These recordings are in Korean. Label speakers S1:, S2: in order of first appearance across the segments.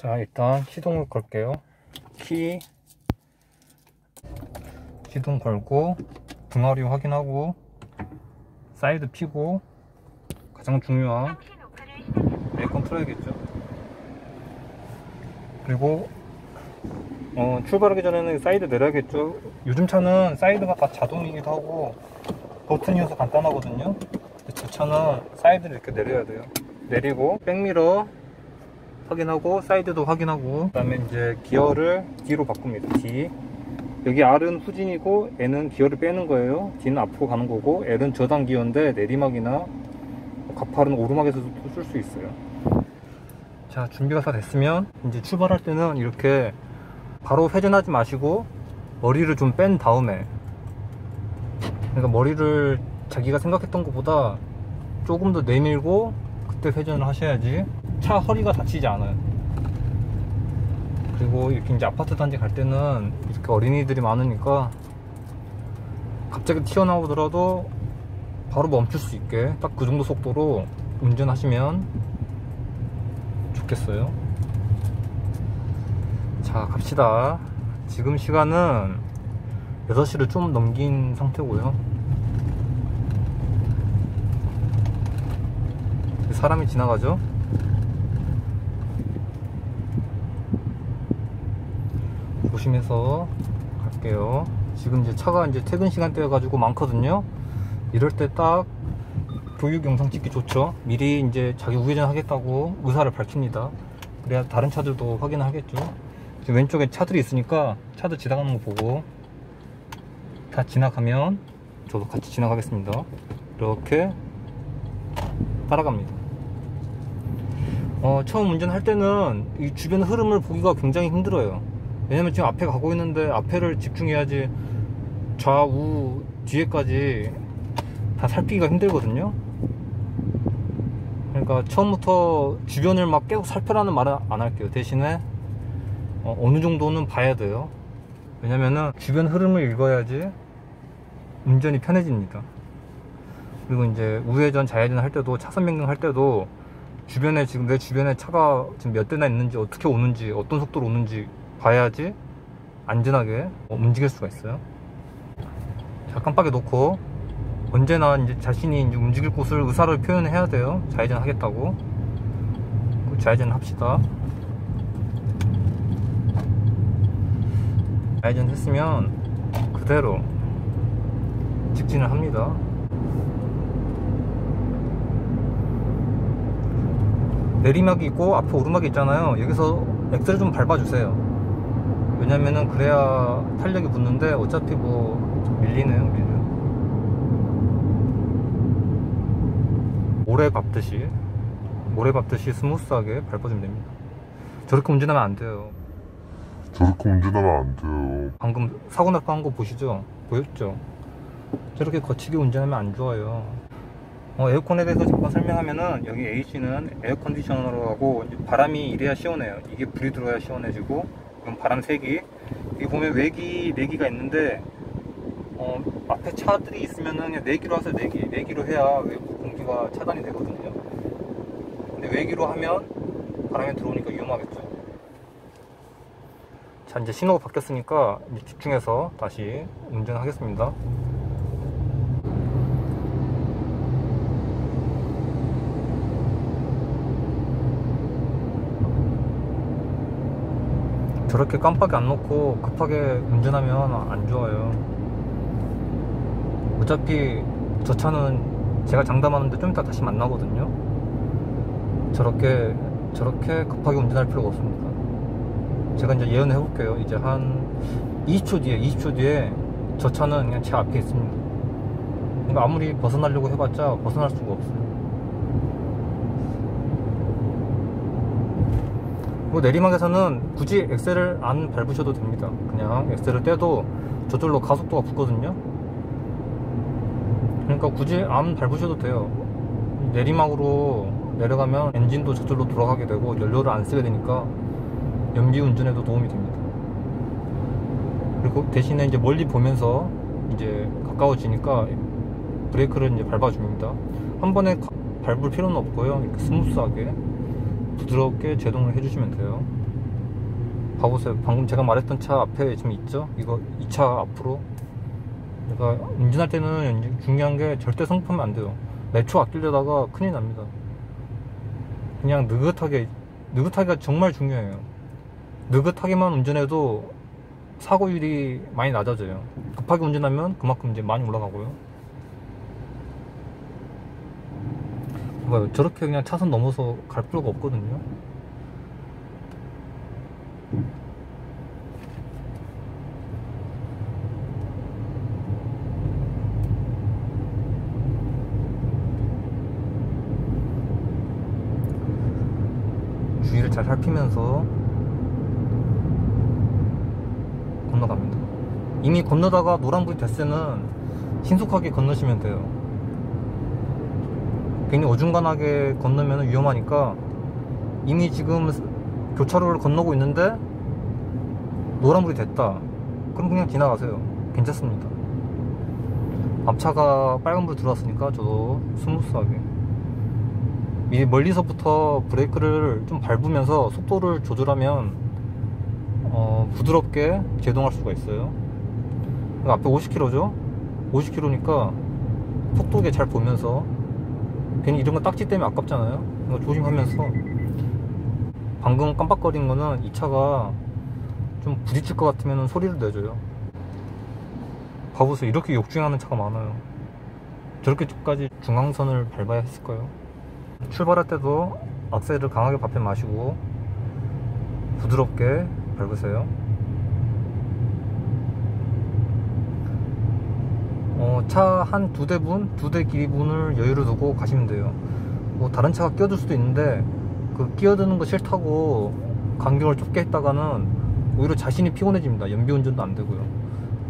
S1: 자 일단 시동을 걸게요. 키. 시동 걸고 등화류 확인하고 사이드 피고 가장 중요한 에어컨 틀어야겠죠? 그리고 어, 출발하기 전에는 사이드 내려야겠죠? 요즘 차는 사이드가 다 자동이기도 하고 버튼이어서 간단하거든요. 제 차는 사이드를 이렇게 내려야 돼요. 내리고 백미러 확인하고 사이드도 확인하고. 그 다음에 이제 기어를 D로 바꿉니다. D. 여기 R은 후진이고 N은 기어를 빼는 거예요. D는 앞으로 가는 거고 L은 저단 기어인데 내리막이나 가파른 오르막에서도 쓸 수 있어요. 자 준비가 다 됐으면 이제 출발할 때는 이렇게 바로 회전하지 마시고 머리를 좀 뺀 다음에 그러니까 머리를 자기가 생각했던 것보다 조금 더 내밀고 그때 회전을 하셔야지 차 허리가 다치지 않아요. 그리고 이렇게 이제 아파트 단지 갈 때는 이렇게 어린이들이 많으니까 갑자기 튀어나오더라도 바로 멈출 수 있게 딱 그 정도 속도로 운전하시면 좋겠어요. 자 갑시다. 지금 시간은 6시를 좀 넘긴 상태고요. 사람이 지나가죠 조심해서 갈게요. 지금 이제 차가 이제 퇴근 시간대여 가지고 많거든요. 이럴 때 딱 교육 영상 찍기 좋죠. 미리 이제 자기 우회전 하겠다고 의사를 밝힙니다. 그래야 다른 차들도 확인을 하겠죠. 지금 왼쪽에 차들이 있으니까 차들 지나가는 거 보고 다 지나가면 저도 같이 지나가겠습니다. 이렇게 따라갑니다. 어, 처음 운전할 때는 이 주변 흐름을 보기가 굉장히 힘들어요 왜냐면 지금 앞에 가고 있는데 앞에를 집중해야지 좌우 뒤에까지 다 살피기가 힘들거든요. 그러니까 처음부터 주변을 막 계속 살펴라는 말은 안 할게요. 대신에 어, 느 정도는 봐야 돼요. 왜냐면은 주변 흐름을 읽어야지 운전이 편해집니다. 그리고 이제 우회전 좌회전 할 때도 차선 변경 할 때도 주변에 지금 내 주변에 차가 지금 몇 대나 있는지 어떻게 오는지 어떤 속도로 오는지 봐야지 안전하게 움직일 수가 있어요. 자 깜빡이 놓고 언제나 이제 자신이 이제 움직일 곳을 의사를 표현해야 돼요. 좌회전 하겠다고. 좌회전 합시다. 좌회전 했으면 그대로 직진을 합니다. 내리막이 있고 앞에 오르막이 있잖아요. 여기서 엑셀을 좀 밟아주세요 왜냐면은 그래야 탄력이 붙는데 어차피 뭐 밀리네요 밀려 모래 밟듯이 모래 밟듯이 smooth하게 밟아주면 됩니다. 저렇게 운전하면 안 돼요.
S2: 저렇게 운전하면 안 돼요.
S1: 방금 사고 날 뻔한 거 보시죠? 보였죠? 저렇게 거칠게 운전하면 안 좋아요. 어, 에어컨에 대해서 잠깐 설명하면은 여기 AC는 에어컨디셔너라고 바람이 이래야 시원해요. 이게 불이 들어야 시원해지고 그럼 바람 세기. 여기 보면 외기 내기가 있는데 어, 앞에 차들이 있으면은 그냥 4기로 하세요 4기. 4기로 해야 외부 공기가 차단이 되거든요. 근데 외기로 하면 바람이 들어오니까 위험하겠죠. 자 이제 신호가 바뀌었으니까 이제 집중해서 다시 운전하겠습니다 저렇게 깜빡이 안 놓고 급하게 운전하면 안 좋아요. 어차피 저 차는 제가 장담하는데 좀 이따 다시 만나거든요. 저렇게 저렇게 급하게 운전할 필요가 없습니다. 제가 이제 예언해 볼게요. 이제 한 20초 뒤에 20초 뒤에 저 차는 그냥 제 앞에 있습니다. 그러니까 아무리 벗어나려고 해봤자 벗어날 수가 없어요 뭐 내리막에서는 굳이 엑셀을 안 밟으셔도 됩니다. 그냥 엑셀을 떼도 저절로 가속도가 붙거든요. 그러니까 굳이 안 밟으셔도 돼요. 내리막으로 내려가면 엔진도 저절로 돌아가게 되고 연료를 안 쓰게 되니까 연비 운전에도 도움이 됩니다. 그리고 대신에 이제 멀리 보면서 이제 가까워지니까 브레이크를 이제 밟아줍니다. 한 번에 밟을 필요는 없고요. 이렇게 smooth하게 부드럽게 제동을 해주시면 돼요 봐보세요. 방금 제가 말했던 차 앞에 지금 있죠? 이거 이 차 앞으로. 그러니까 운전할 때는 중요한 게 절대 성급하면 안 돼요. 몇 초 아끼려다가 큰일 납니다. 그냥 느긋하게, 느긋하기가 정말 중요해요. 느긋하게만 운전해도 사고율이 많이 낮아져요. 급하게 운전하면 그만큼 이제 많이 올라가고요. 봐요. 저렇게 그냥 차선 넘어서 갈 필요가 없거든요. 주위를 잘 살피면서 건너갑니다. 이미 건너다가 노란불이 때는 신속하게 건너시면 돼요. 괜히 어중간하게 건너면 위험하니까 이미 지금 교차로를 건너고 있는데 노란불이 됐다. 그럼 그냥 지나가세요. 괜찮습니다. 앞차가 빨간불 들어왔으니까 저도 smooth하게 이 멀리서부터 브레이크를 좀 밟으면서 속도를 조절하면 어, 부드럽게 제동할 수가 있어요. 앞에 50km죠? 50km니까 속도계 잘 보면서 괜히 이런 거 딱지 때문에 아깝잖아요. 이거 조심하면서 방금 깜빡거린 거는 이 차가 좀 부딪힐 것 같으면 소리를 내줘요. 봐보세요. 이렇게 역주행하는 차가 많아요. 저렇게까지 중앙선을 밟아야 했을까요? 출발할 때도 악셀을 강하게 밟지 마시고 부드럽게 밟으세요. 어, 차 한 두 대분, 두 대 길이분을 여유를 두고 가시면 돼요. 뭐 다른 차가 끼어들 수도 있는데 그 끼어드는 거 싫다고 간격을 좁게 했다가는 오히려 자신이 피곤해집니다. 연비 운전도 안 되고요.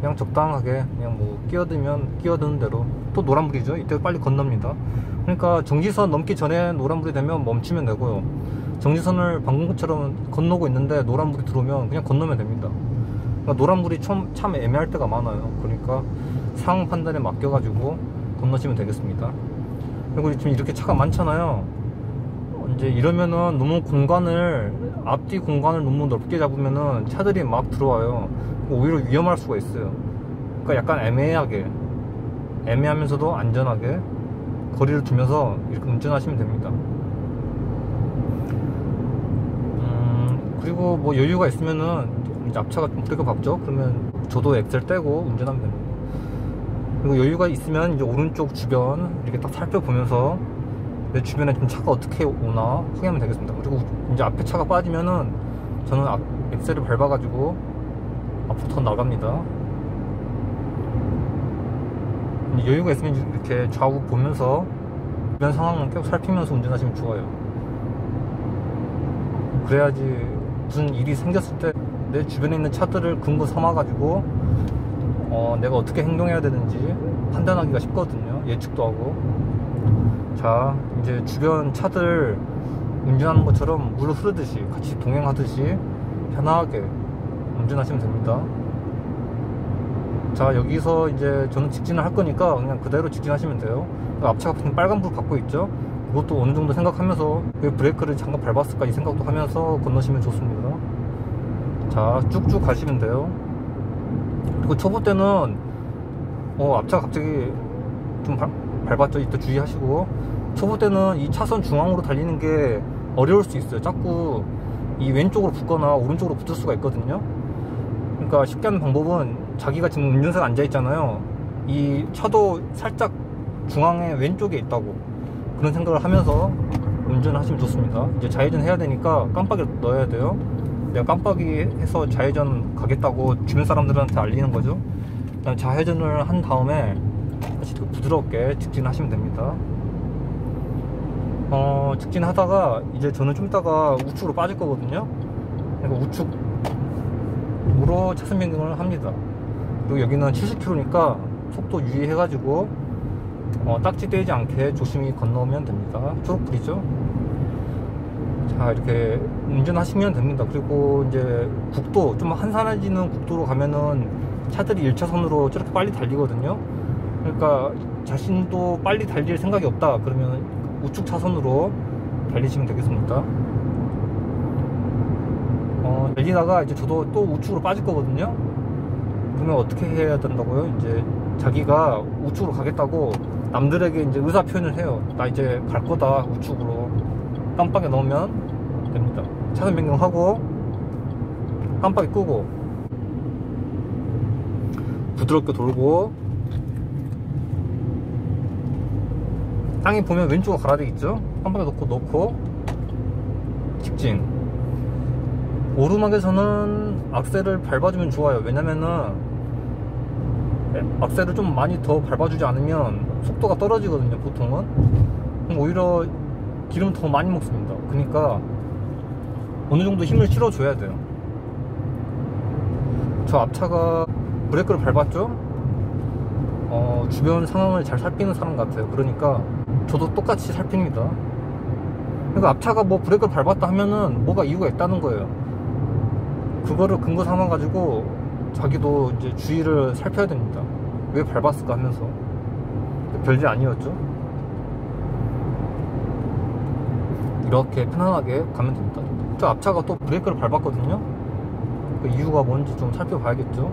S1: 그냥 적당하게 그냥 뭐 끼어들면 끼어드는 대로 또 노란불이죠. 이때 빨리 건넙니다. 그러니까 정지선 넘기 전에 노란불이 되면 멈추면 되고요. 정지선을 방금 것처럼 건너고 있는데 노란불이 들어오면 그냥 건너면 됩니다. 그러니까 노란불이 참, 참 애매할 때가 많아요. 그러니까 상황 판단에 맡겨가지고 건너시면 되겠습니다. 그리고 지금 이렇게 차가 많잖아요. 이제 이러면은 너무 공간을 앞뒤 공간을 너무 넓게 잡으면은 차들이 막 들어와요. 오히려 위험할 수가 있어요. 그러니까 약간 애매하게 애매하면서도 안전하게 거리를 두면서 이렇게 운전하시면 됩니다. 음, 그리고 뭐 여유가 있으면은 앞차가 좀 브레이크 밟죠? 그러면 저도 엑셀 떼고 운전하면 됩니다. 그리고 여유가 있으면 이제 오른쪽 주변 이렇게 딱 살펴보면서 내 주변에 좀 차가 어떻게 오나 확인하면 되겠습니다. 그리고 이제 앞에 차가 빠지면은 저는 앞, 엑셀을 밟아가지고 앞으로 더 나갑니다. 여유가 있으면 이렇게 좌우 보면서 주변 상황을 계속 살피면서 운전하시면 좋아요. 그래야지 무슨 일이 생겼을 때 내 주변에 있는 차들을 근거 삼아가지고 어, 내가 어떻게 행동해야 되는지 판단하기가 쉽거든요. 예측도 하고. 자, 이제 주변 차들 운전하는 것처럼 물로 흐르듯이 같이 동행하듯이 편하게 운전하시면 됩니다. 자, 여기서 이제 저는 직진을 할 거니까 그냥 그대로 직진하시면 돼요. 앞차가 지금 빨간불 받고 있죠? 그것도 어느 정도 생각하면서 왜 브레이크를 잠깐 밟았을까 이 생각도 하면서 건너시면 좋습니다. 자, 쭉쭉 가시면 돼요. 그리고 초보 때는 어, 앞차가 갑자기 좀 밟, 밟았죠. 이때 주의하시고 초보 때는 이 차선 중앙으로 달리는 게 어려울 수 있어요. 자꾸 이 왼쪽으로 붙거나 오른쪽으로 붙을 수가 있거든요. 그러니까 쉽게 하는 방법은 자기가 지금 운전석에 앉아 있잖아요. 이 차도 살짝 중앙에 왼쪽에 있다고 그런 생각을 하면서 운전을 하시면 좋습니다. 이제 좌회전 해야 되니까 깜빡이 넣어야 돼요. 내가 깜빡이 해서 좌회전 가겠다고 주변 사람들한테 알리는 거죠. 그다음 좌회전을 한 다음에 다시 부드럽게 직진하시면 됩니다. 어, 직진하다가 이제 저는 좀 이따가 우측으로 빠질 거거든요. 그러니까 우측으로 차선 변경을 합니다. 그리고 여기는 70km니까 속도 유의해 가지고 어, 딱지 떼지 않게 조심히 건너면 됩니다. 초록불이죠. 자 이렇게 운전하시면 됩니다. 그리고 이제 국도 좀 한산해지는 국도로 가면은 차들이 1차선으로 저렇게 빨리 달리거든요. 그러니까 자신도 빨리 달릴 생각이 없다 그러면 우측 차선으로 달리시면 되겠습니다. 어, 어, 달리다가 이제 저도 또 우측으로 빠질 거거든요. 그러면 어떻게 해야 된다고요? 이제 자기가 우측으로 가겠다고 남들에게 이제 의사 표현을 해요. 나 이제 갈 거다 우측으로 깜빡이 넣으면 됩니다. 차선 변경하고 깜빡이 끄고 부드럽게 돌고 땅이 보면 왼쪽으로 가야 되겠죠? 깜빡이 넣고 넣고 직진 오르막에서는 악셀을 밟아주면 좋아요 왜냐면은 악셀을 좀 많이 더 밟아주지 않으면 속도가 떨어지거든요 보통은 오히려 기름 더 많이 먹습니다. 그러니까 어느 정도 힘을 실어줘야 돼요. 저 앞차가 브레이크를 밟았죠? 어, 주변 상황을 잘 살피는 사람 같아요. 그러니까 저도 똑같이 살핍니다. 그러니까 앞차가 뭐 브레이크를 밟았다 하면은 뭐가 이유가 있다는 거예요. 그거를 근거 삼아 가지고 자기도 이제 주의를 살펴야 됩니다. 왜 밟았을까 하면서. 별일 아니었죠 이렇게 편안하게 가면 됩니다. 저 앞차가 또 브레이크를 밟았거든요. 그 이유가 뭔지 좀 살펴봐야겠죠.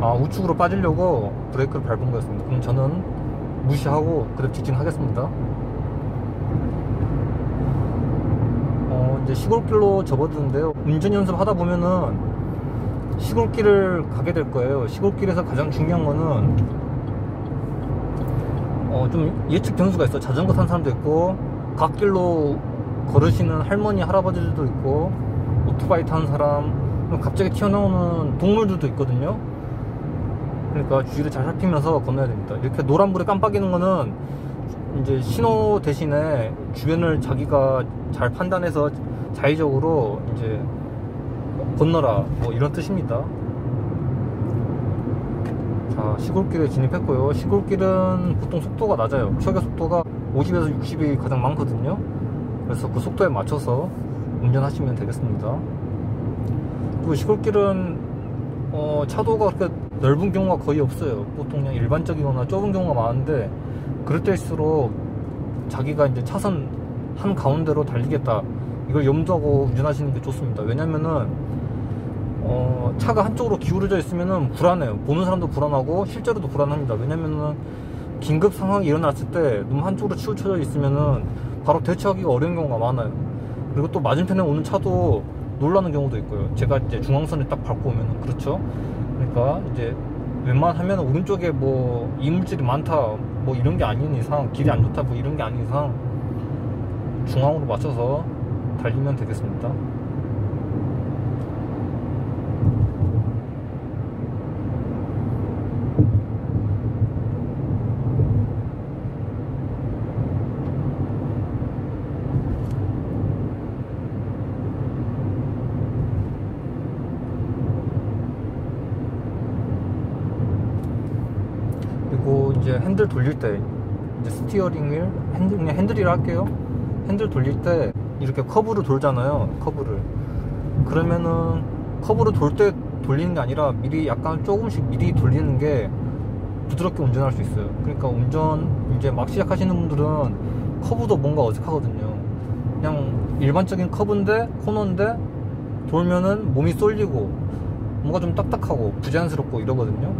S1: 아 우측으로 빠지려고 브레이크를 밟은 거였습니다. 그럼 저는 무시하고 그대로 직진하겠습니다. 어 이제 시골길로 접어드는데요. 운전 연습 하다 보면은 시골길을 가게 될 거예요. 시골길에서 가장 중요한 거는 어 좀 예측 변수가 있어 자전거 탄 사람도 있고 갓길로 걸으시는 할머니 할아버지들도 있고 오토바이 타는 사람 갑자기 튀어나오는 동물들도 있거든요. 그러니까 주의를 잘 살피면서 건너야 됩니다. 이렇게 노란불에 깜빡이는 거는 이제 신호 대신에 주변을 자기가 잘 판단해서 자의적으로 이제 건너라 뭐 이런 뜻입니다. 자 시골길에 진입했고요. 시골길은 보통 속도가 낮아요. 최고 속도가 50에서 60이 가장 많거든요. 그래서 그 속도에 맞춰서 운전하시면 되겠습니다. 그리고 시골길은 어, 차도가 그렇게 넓은 경우가 거의 없어요. 보통 그냥 일반적이거나 좁은 경우가 많은데 그럴 때일수록 자기가 이제 차선 한 가운데로 달리겠다. 이걸 염두하고 운전하시는 게 좋습니다. 왜냐면은 어, 차가 한쪽으로 기울어져 있으면은 불안해요. 보는 사람도 불안하고 실제로도 불안합니다. 왜냐면은 긴급 상황이 일어났을 때 너무 한쪽으로 치우쳐져 있으면은 바로 대처하기가 어려운 경우가 많아요. 그리고 또 맞은편에 오는 차도 놀라는 경우도 있고요. 제가 이제 중앙선을 딱 밟고 오면은. 그렇죠? 그러니까 이제 웬만하면 오른쪽에 뭐 이물질이 많다 뭐 이런 게 아닌 이상 길이 안 좋다 뭐 이런 게 아닌 이상 중앙으로 맞춰서 달리면 되겠습니다 그리고 이제 핸들 돌릴 때 이제 스티어링 휠 핸들 그냥 핸들이라 할게요. 핸들 돌릴 때 이렇게 커브를 돌잖아요 커브를. 그러면은 커브를 돌때 돌리는 게 아니라 미리 약간 조금씩 미리 돌리는 게 부드럽게 운전할 수 있어요. 그러니까 운전 이제 막 시작하시는 분들은 커브도 뭔가 어색하거든요. 그냥 일반적인 커브인데 코너인데 돌면은 몸이 쏠리고 뭔가 좀 딱딱하고 부자연스럽고 이러거든요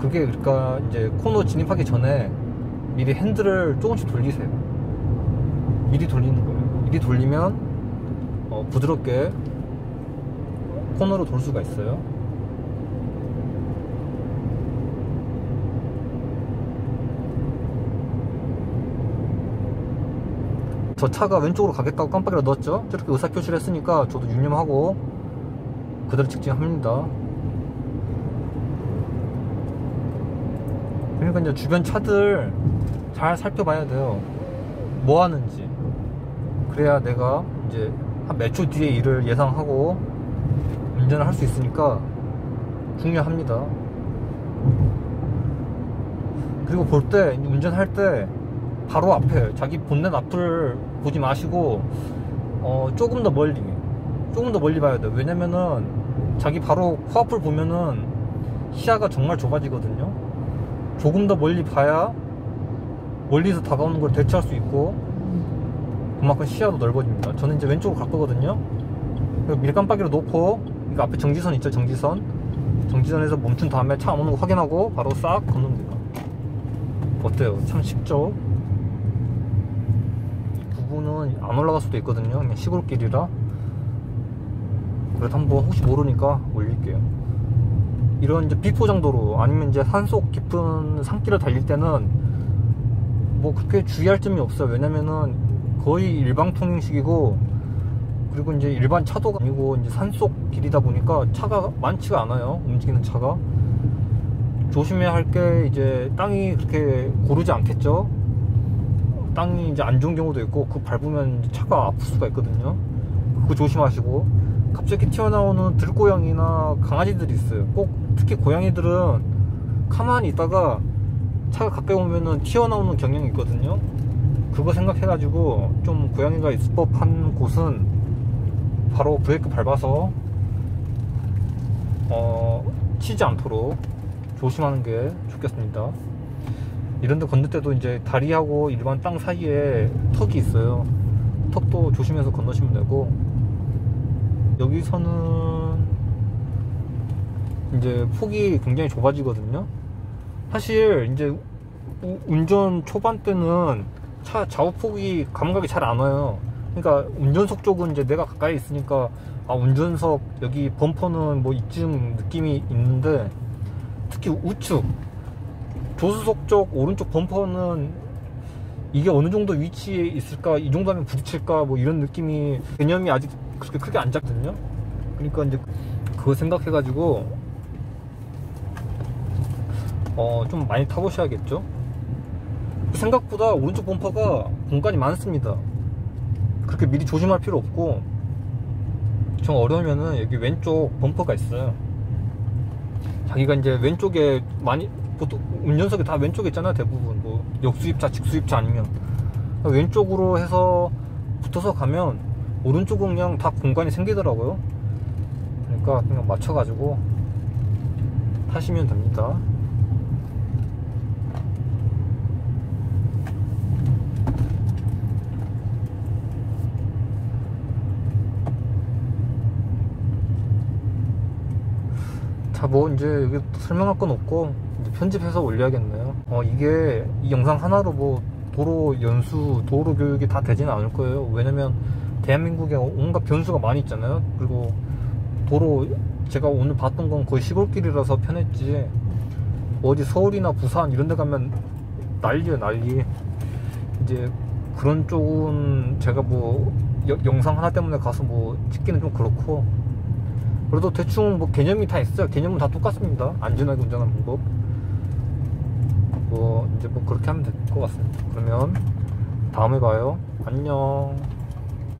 S1: 그게 그러니까 이제 코너 진입하기 전에 미리 핸들을 조금씩 돌리세요. 미리 돌리는 거예요. 미리 돌리면 어, 부드럽게 코너로 돌 수가 있어요. 저 차가 왼쪽으로 가겠다고 깜빡이라 넣었죠? 저렇게 의사표시를 했으니까 저도 유념하고 그대로 직진합니다. 그러니까 이제 주변 차들 잘 살펴봐야 돼요. 뭐 하는지. 그래야 내가 이제 한 몇 초 뒤에 일을 예상하고 운전을 할 수 있으니까 중요합니다. 그리고 볼 때, 운전할 때 바로 앞에 자기 본넷 앞을 보지 마시고 어, 조금 더 멀리, 조금 더 멀리 봐야 돼요. 왜냐면은 자기 바로 코앞을 보면은 시야가 정말 좁아지거든요. 조금 더 멀리 봐야 멀리서 다가오는 걸 대처할 수 있고 그만큼 시야도 넓어집니다. 저는 이제 왼쪽으로 갈 거거든요. 그리고 밀감빡이로 놓고 이거 앞에 정지선 있죠? 정지선. 정지선에서 멈춘 다음에 차 안 오는 거 확인하고 바로 싹 건너옵니다. 어때요? 참 쉽죠? 부분은 안 올라갈 수도 있거든요. 그냥 시골길이라. 그래도 한번 혹시 모르니까 올릴게요 이런 이제 비포장도로 아니면 이제 산속 깊은 산길을 달릴 때는 뭐 그렇게 주의할 점이 없어요. 왜냐면은 거의 일방 통행식이고 그리고 이제 일반 차도가 아니고 이제 산속 길이다 보니까 차가 많지가 않아요. 움직이는 차가. 조심해야 할 게 이제 땅이 그렇게 고르지 않겠죠? 땅이 이제 안 좋은 경우도 있고 그 밟으면 차가 아플 수가 있거든요. 그거 조심하시고. 갑자기 튀어나오는 들고양이나 강아지들이 있어요. 꼭 특히 고양이들은 가만히 있다가 차가 가까이 오면은 튀어나오는 경향이 있거든요. 그거 생각해가지고 좀 고양이가 있을 법한 곳은 바로 브레이크 밟아서 어 치지 않도록 조심하는 게 좋겠습니다. 이런데 건널 때도 이제 다리하고 일반 땅 사이에 턱이 있어요. 턱도 조심해서 건너시면 되고 여기서는 이제 폭이 굉장히 좁아지거든요. 사실 이제 우- 운전 초반 때는 차 좌우폭이 감각이 잘 안 와요. 그러니까 운전석 쪽은 이제 내가 가까이 있으니까 아 운전석 여기 범퍼는 뭐 이쯤 느낌이 있는데 특히 우측 조수석 쪽 오른쪽 범퍼는 이게 어느 정도 위치에 있을까 이 정도 하면 부딪힐까 뭐 이런 느낌이 개념이 아직 그렇게 크게 안 잡거든요. 그러니까 이제 그거 생각해 가지고 어 좀 많이 타보셔야겠죠? 생각보다 오른쪽 범퍼가 공간이 많습니다. 그렇게 미리 조심할 필요 없고 좀 어려우면은 여기 왼쪽 범퍼가 있어요. 자기가 이제 왼쪽에 많이 보통 운전석이 다 왼쪽에 있잖아요 대부분. 뭐 역수입차 직수입차 아니면. 왼쪽으로 해서 붙어서 가면 오른쪽은 그냥 다 공간이 생기더라고요. 그러니까 그냥 맞춰가지고 타시면 됩니다 뭐 이제 설명할 건 없고 편집해서 올려야겠네요. 어, 이게 이 영상 하나로 뭐 도로 연수, 도로 교육이 다 되지는 않을 거예요. 왜냐면 대한민국에 온갖 변수가 많이 있잖아요. 그리고 도로 제가 오늘 봤던 건 거의 시골길이라서 편했지. 어디 서울이나 부산 이런 데 가면 난리예요, 난리. 이제 그런 쪽은 제가 뭐 여- 영상 하나 때문에 가서 뭐 찍기는 좀 그렇고 그래도 대충 뭐 개념이 다 있어요. 개념은 다 똑같습니다. 안전하게 운전하는 방법. 뭐 이제 뭐 그렇게 하면 될 것 같습니다. 그러면 다음에 봐요. 안녕.